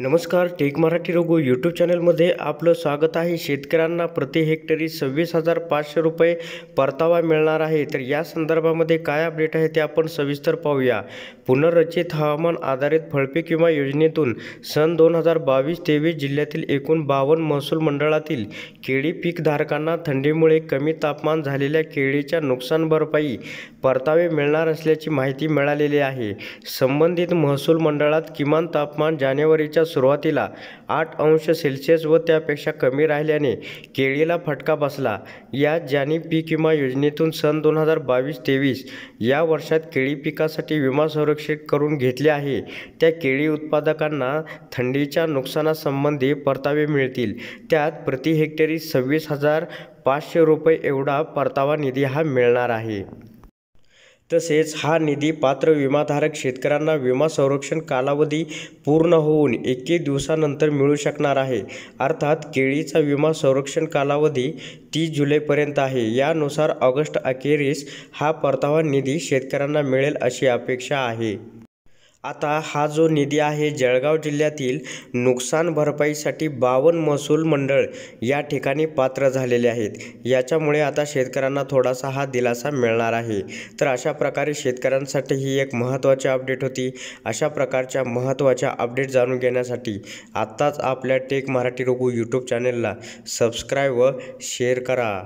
नमस्कार take Marathi Raghu YouTube चॅनलमध्ये आपलं स्वागत आहे. शेतकऱ्यांना प्रति हेक्टरी सव्वीस हजार पाचशे रुपये परतावा मिळणार आहे. तर या संदर्भामध्ये काय अपडेट आहे ते आपण सविस्तर पाहूया. पुनर्रचित हवामान आधारित फळपीक विमा योजनेतून सन दोन हजार बावीस तेवीस जिल्ह्यातील एकूण बावन्न महसूल मंडळातील केळी पीकधारकांना थंडीमुळे कमी तापमान झालेल्या केळीच्या नुकसान भरपाई परतावे मिळणार असल्याची माहिती मिळालेली आहे. संबंधित महसूल मंडळात किमान तापमान जानेवारीच्या सुरुवातीला आठ अंश सेल्सिअस व त्यापेक्षा कमी राहिल्याने केळीला फटका बसला. या जानी पीक विमा योजनेतून सन दोन हजार बावीस तेवीस या वर्षात केळी पिकासाठी विमा संरक्षित करून घेतले आहे. त्या केळी उत्पादकांना थंडीच्या नुकसानासंबंधी परतावे मिळतील. त्यात प्रति हेक्टरी सव्वीस हजार पाचशे रुपये एवढा परतावा निधी हा मिळणार आहे. तसेच हा निधी पात्र विमाधारक शेतकऱ्यांना विमा संरक्षण कालावधी पूर्ण होऊन एकवीस दिवसानंतर मिळू शकणार आहे. अर्थात केळीचा विमा संरक्षण कालावधी तीस जुलैपर्यंत आहे. यानुसार ऑगस्ट अखेरीस हा परतावा निधी शेतकऱ्यांना मिळेल अशी अपेक्षा आहे. आता हा जो निधी आहे जळगाव जिल्ह्यातील नुकसान भरपाईसाठी बावन्न महसूल मंडळ या ठिकाणी पात्र झालेले आहेत. याच्यामुळे आता शेतकऱ्यांना थोडासा हा दिलासा मिळणार आहे. तर अशा प्रकारे शेतकऱ्यांसाठी ही एक महत्त्वाची अपडेट होती. अशा प्रकारच्या महत्त्वाच्या अपडेट जाणून घेण्यासाठी आत्ताच आपल्या टेक मराठी रघु यूट्यूब चॅनेलला सबस्क्राईब व शेअर करा.